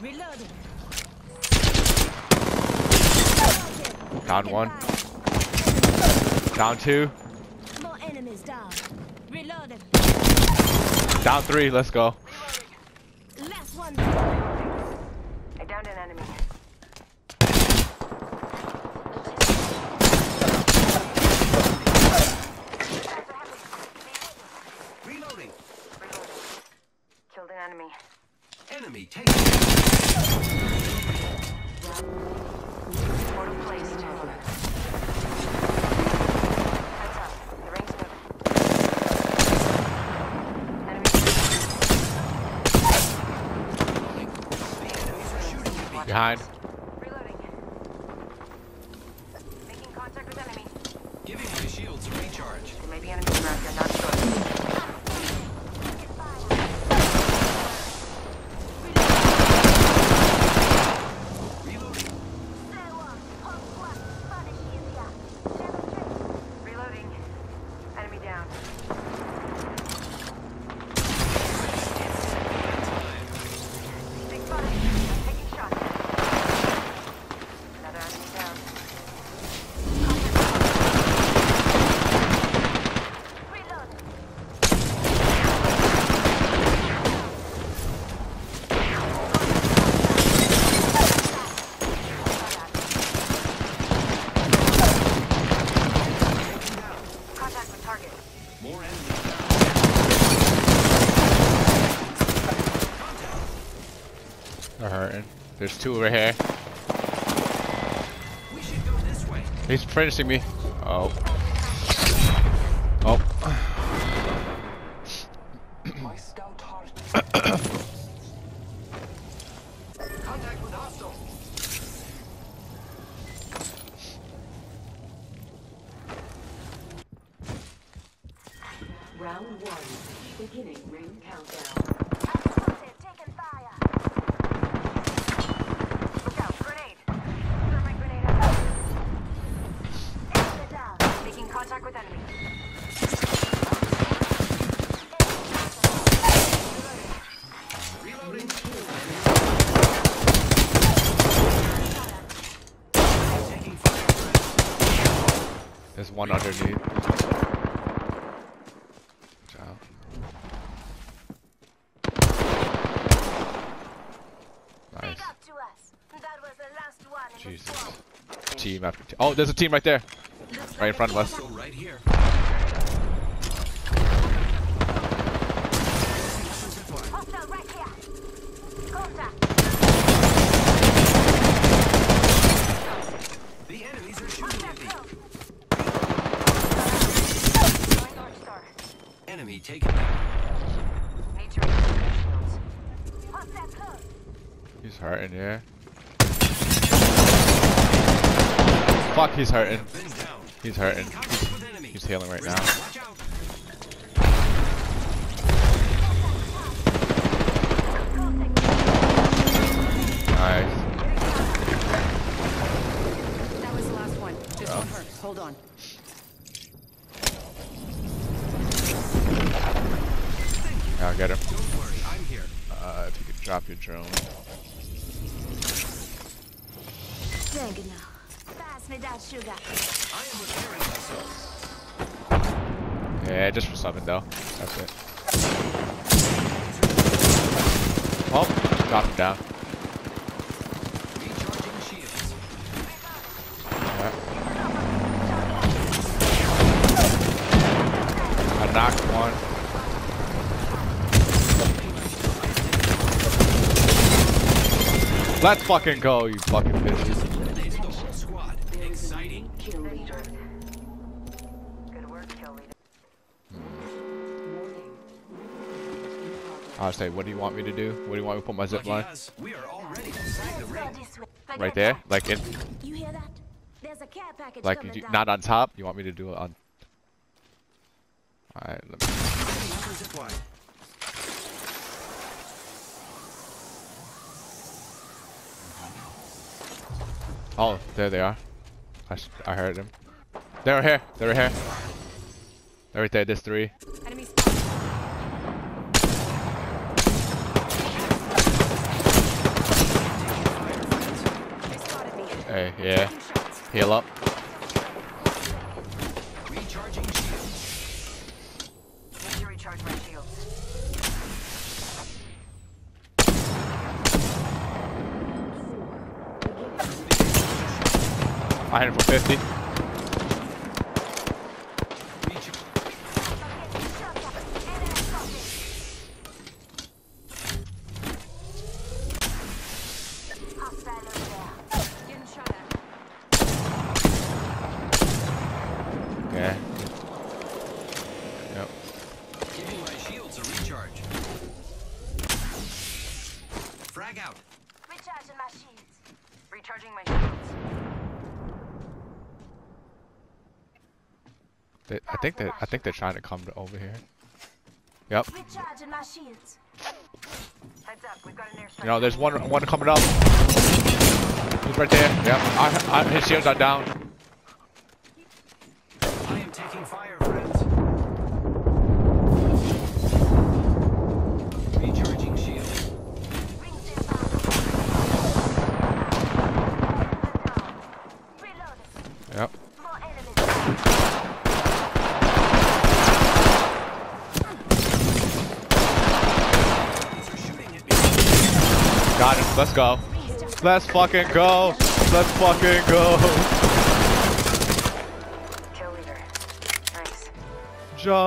Reloading. Down one. Down two. More enemies down. Reloading. Down three. Let's go. Last one. I downed an enemy. Reloading. Killed an enemy. Enemy take. Portal placed. Heads up. The ring's moving. Enemy. The enemies are shooting at me. Behind. Reloading. Making contact with enemy. Giving my shields a recharge. There may be enemies around here, not sure. Reloading. Reloading. Enemy down. Big spot. I'm taking shots. Another enemy down. Reload. Contact with target. More enemies down. They're hurting. There's two over here. We should go this way. He's finishing me. Oh. Beginning ring countdown. Look out, grenade. Thermite grenade out. Making contact with enemy. Reloading. There's one underneath. Watch out. Nice. Jesus. Team after team. Oh, there's a team right there. Right in front of us. Hostile right here. Hostile right here. Contact. The enemies are shooting at me. Going North Star. Enemy taken down. Need to recharge my shields. Hostile close. He's hurting. Fuck, he's hurting. He's hurting. Contact with enemy. He's healing right now. Nice. That was the last one. This Oh. one hurts. Hold on. I'll get him. Don't worry, I'm here. Uh, if you could drop your drone. Dang it now. Pass me that sugar. I am repairing myself. Yeah, just for something though. That's it. Oh, drop him down. Recharging shields. Yeah. I knocked one. Let's fucking go, you fucking bitches. I was say, what do you want me to do? What do you want me to put my zip line? we are already the ring. Right there? Like in, You hear that? There's a care package like you, down. not on top? You want me to do it on? Alright, let me. Setting up a zip line. Oh, there they are. I, s- I heard them. They're here. They're here. They're right there. There's three. Enemy spotted. Hey, yeah. Heal up. Recharging shields. Need to recharge my shields. I hit him for 50. Recharge. Hostile over there. Getting shot at. Yeah. Yep. Giving my shields a recharge. Frag out. Recharging my shields. Recharging my shields. They, I think that I think they're trying to come to over here. Yep. You know, there's one one coming up. He's right there. Yep. I, I, his shields are down. I am taking fire, friends. Shields. Rings nearby. Reloading. Yep. More enemies. These are shooting at me. Got him. Let's go. Let's fucking go. Let's fucking go. Kill leader. Nice. Jump.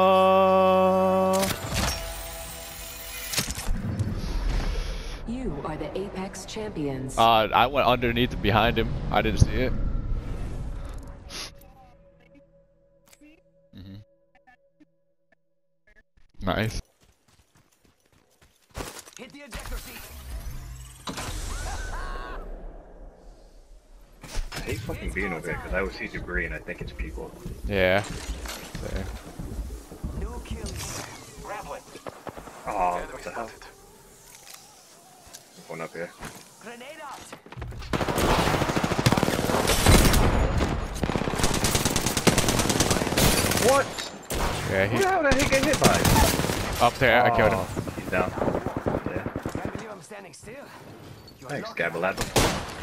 You are the Apex champions. Uh, I went underneath and behind him. I didn't see it. Mhm. Nice. Hit the ejector seat. I hate fucking being over here because I always see debris and I think it's people. Yeah. There. No kills. Grappling. Oh, what the hell? One up here. Grenade out. What? Yeah, he the hell did he get hit by? up there. I killed him. Oh, He's down. Yeah. Can't believe I'm standing still. Thanks, lucky.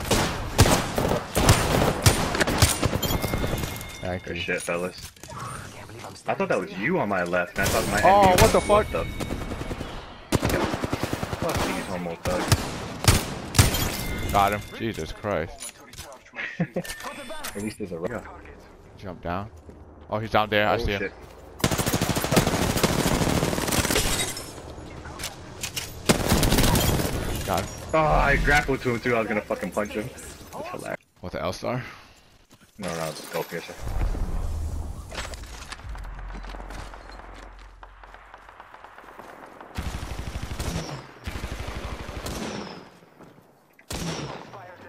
Good shit, fellas. I'm I standing thought that was you on my left, and I thought my Oh, what the fuck? What the? Fuck these homo thugs. Got him. Jesus Christ. At least there's a rock. Jump down. Oh, he's down there. I Oh, see him. shit. Got him. Oh, I grappled to him too. I was gonna fucking punch him. That's hilarious. With the L star. No, no, it's a Skull Piercer.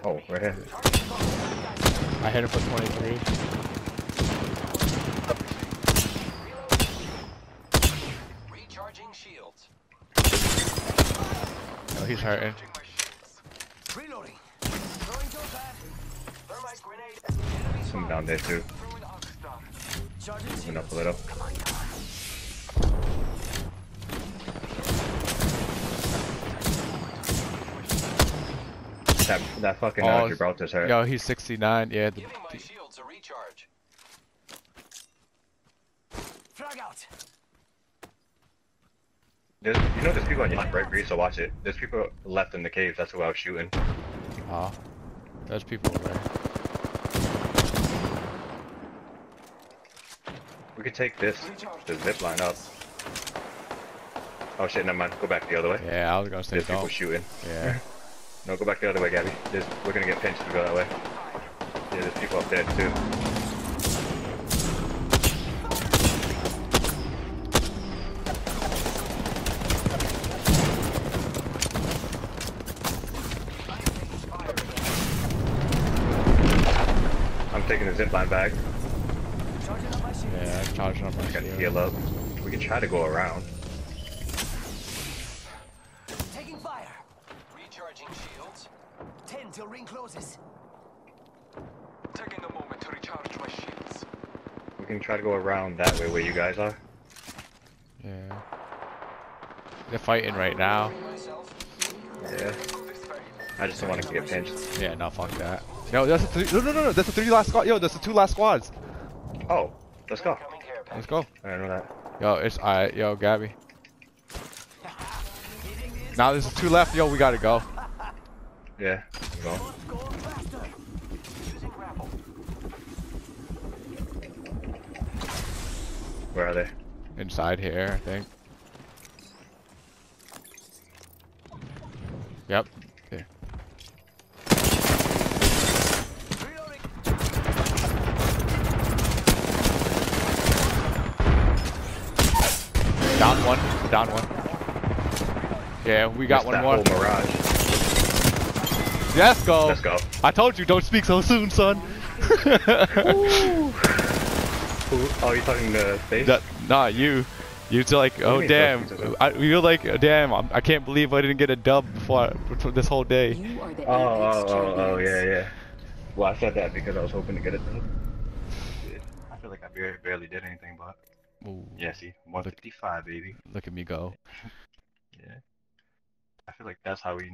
Oh, right here. I hit him for 23. Recharging shields. Oh, he's hurting. Reloading. Throwing Joseph. Thermite grenade. Enemy Some down there too. throwing Arcstar. Charging Moving up shields. a little. That, that fucking Oh, Gibraltar's hurt. Yo, he's 69. Yeah. The, Giving my shields a recharge. Frag out. There's, you know there's people on your right, Bree? So watch it. There's people left in the caves. That's who I was shooting. oh. There's people over there. We could take this, the zip line up. Oh shit, never mind. Go back the other way. Yeah, I was gonna say There's people shooting. Yeah. No, go back the other way, Gabby. There's, we're gonna get pinched if we go that way. Yeah, there's people up there too. I'm taking the zip line back. Yeah, I'm charging up my Gotta heal up. We can try to go around. Taking fire. Recharging shields. Ten till ring closes. Taking a moment to recharge my shields. We can try to go around that way where you guys are. Yeah. They're fighting right now. Yeah. I just don't want to get pinched. Yeah, no, fuck that. Yo, that's the three. No, no, no, no. That's the three last squad. Yo, that's the two last squads. Oh, let's go. Let's go. I know that. Yo, it's alright. Yo, Gabby. Now there's two left. Yo, we gotta go. Yeah, go. Going faster. Using grapple. Where are they? Inside here, I think. Yep. Yeah. Reloading. Down one. Down one. Yeah, we got Missed one more. mirage. Let's go. Let's go. I told you, don't speak so soon, son. Who? Oh, you talking to face? That, nah, you. You're like, oh mean, damn. so soon? I, you're like, damn. I'm, I can't believe I didn't get a dub before for this whole day. You Oh, oh, oh, oh, oh yeah, yeah. Well, I said that because I was hoping to get it done. I feel like I barely, barely did anything, but Ooh, yeah, see, 155, baby. Look at me go. Yeah. I feel like that's how we